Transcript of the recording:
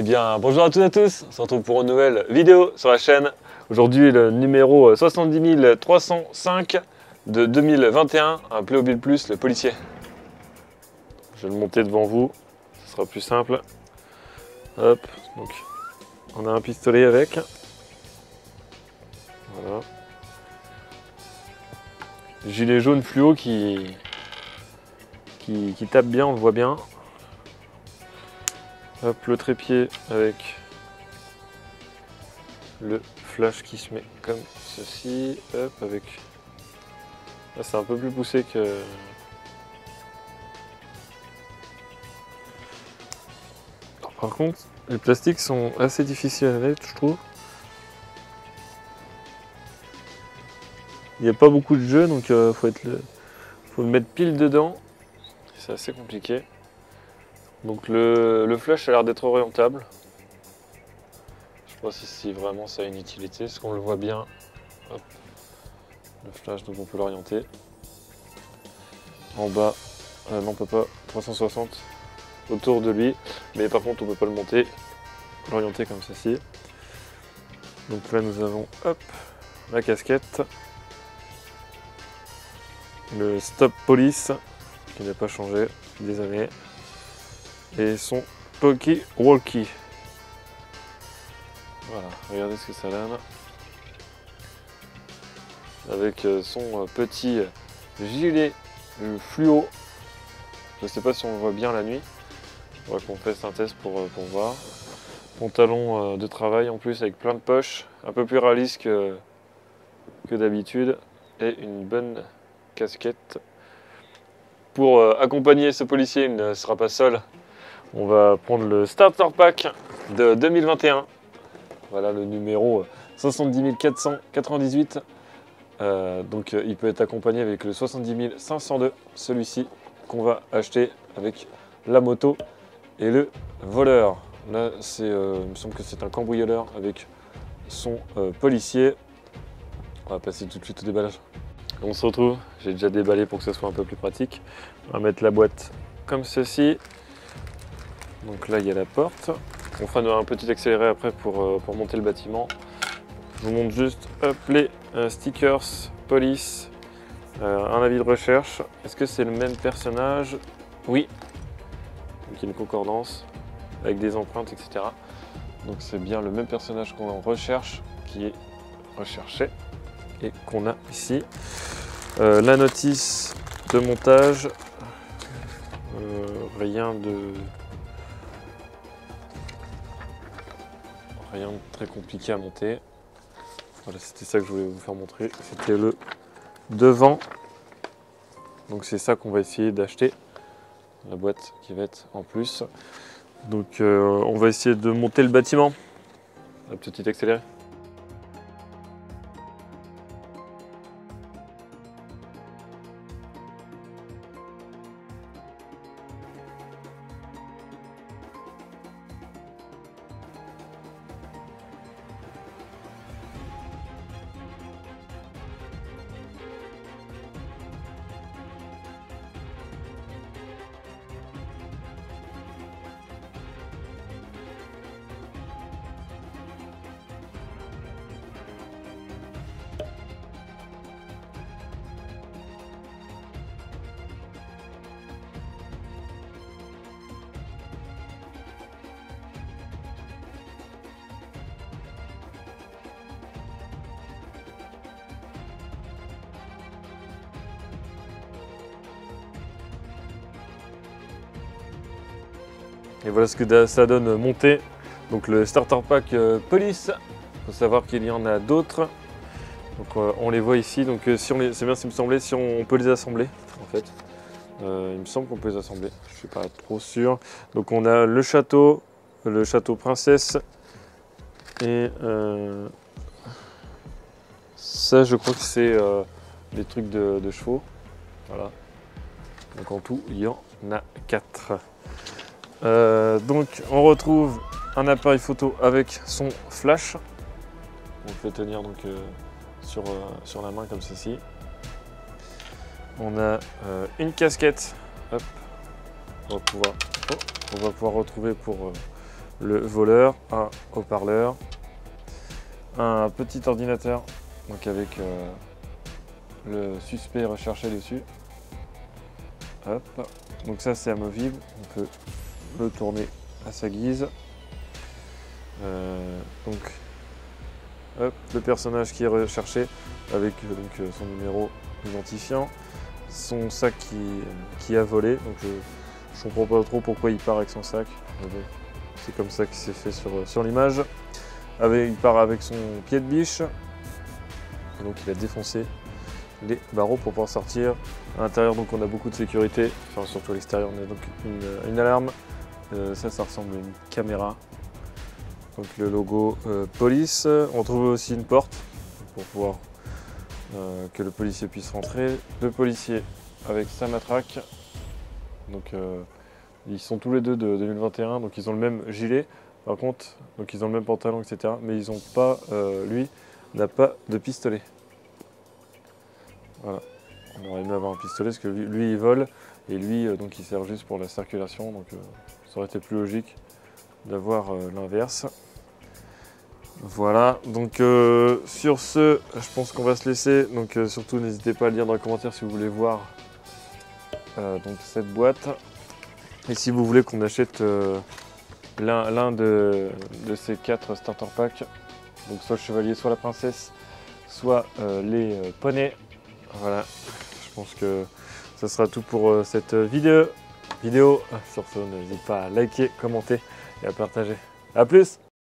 Eh bien, bonjour à toutes et à tous, on se retrouve pour une nouvelle vidéo sur la chaîne. Aujourd'hui, le numéro 70 305 de 2021, un Playmobil Plus, le policier. Je vais le monter devant vous, ce sera plus simple. Hop, donc on a un pistolet avec. Voilà. Gilet jaune fluo qui, qui, qui tape bien, on le voit bien. Hop, le trépied avec le flash qui se met comme ceci. Hop, avec. Là, c'est un peu plus poussé que. Par contre, les plastiques sont assez difficiles à mettre, je trouve. Il n'y a pas beaucoup de jeu, donc il faut, être le... faut le mettre pile dedans. C'est assez compliqué. Donc le, le flash a l'air d'être orientable. Je sais pas si, si, vraiment ça a une utilité, est-ce qu'on le voit bien Hop. Le flash, donc on peut l'orienter. En bas, euh, non on peut pas, 360 autour de lui, mais par contre on peut pas le monter, l'orienter comme ceci. Donc là nous avons hop, la casquette, le stop police qui n'a pas changé depuis des années et son Poki Walkie. Voilà, regardez ce que ça donne. Avec euh, son euh, petit gilet fluo. Je ne sais pas si on le voit bien la nuit. On va qu'on fasse un test pour, euh, pour voir. Pantalon de travail en plus avec plein de poches. Un peu plus réaliste que, que d'habitude. Et une bonne casquette. Pour accompagner ce policier, il ne sera pas seul. On va prendre le Starter Pack de 2021. Voilà le numéro 70 498. Euh, donc euh, il peut être accompagné avec le 70 502, celui-ci qu'on va acheter avec la moto et le voleur. Là, euh, il me semble que c'est un cambrioleur avec son policier. On va passer tout de suite au déballage. On se retrouve, j'ai déjà déballé pour que ce soit un peu plus pratique. On va mettre la boîte comme ceci. Donc là, il y a la porte. On fera un petit accéléré après pour, euh, monter le bâtiment. Je vous montre juste les euh, stickers, police, euh, un avis de recherche. Est-ce que c'est le même personnage? Oui. Donc il y a une concordance avec des empreintes, etc. Donc c'est bien le même personnage qu'on recherche qui est recherché et qu'on a ici. la notice de montage, rien de rien de très compliqué à monter. Voilà, c'était ça que je voulais vous faire montrer. C'était le devant. Donc c'est ça qu'on va essayer d'acheter. La boîte qui va être en plus. Donc euh, on va essayer de monter le bâtiment. La petite accélérée. Et voilà ce que ça donne monté. Donc le starter pack euh, police. Il faut savoir qu'il y en a d'autres. Donc euh, on les voit ici. Donc euh, si on c'est bien, ce me semblait, si on, peut les assembler en fait. il me semble qu'on peut les assembler. Je suis pas trop sûr. Donc on a le château, le château princesse et ça, je crois que c'est des trucs de, de, chevaux. Voilà. Donc en tout, il y en a quatre. Euh, donc on retrouve un appareil photo avec son flash. On peut tenir donc euh, sur, euh, sur la main comme ceci. On a une casquette. Hop. On va pouvoir, oh, on va pouvoir retrouver pour, le voleur, un haut-parleur, un petit ordinateur donc avec le suspect recherché dessus. Hop. Donc ça c'est amovible, on peut le tourner à sa guise. Euh, donc le personnage qui est recherché avec euh, donc, son numéro identifiant, son sac qui, a volé. Donc je ne comprends pas trop pourquoi il part avec son sac. C'est comme ça qu'il s'est fait sur, sur l'image. il part avec son pied de biche. donc il a défoncé les barreaux pour pouvoir sortir. À l'intérieur, donc on a beaucoup de sécurité, surtout à l'extérieur, on a donc une, alarme. Euh, ça, ça ressemble à une caméra. Donc le logo euh, police. On trouve aussi une porte pour pouvoir euh, que le policier puisse rentrer. Le policier avec sa matraque. Donc ils sont tous les deux de 2021, donc ils ont le même gilet. Par contre, donc ils ont le même pantalon, etc. Mais ils ont pas, lui, n'a pas de pistolet. Voilà. On aurait aimé avoir un pistolet parce que lui, il vole et lui donc il sert juste pour la circulation donc ça aurait été plus logique d'avoir euh, l'inverse. Voilà, donc sur ce, je pense qu'on va se laisser. Donc surtout n'hésitez pas à le dire dans les commentaires si vous voulez voir donc, cette boîte. Et si vous voulez qu'on achète l'un de, ces quatre starter packs, donc soit le chevalier, soit la princesse, soit les poneys, voilà, je pense que ce sera tout pour euh, cette vidéo. Vidéo. Sur ce, n'hésitez pas à liker, commenter et à partager. A plus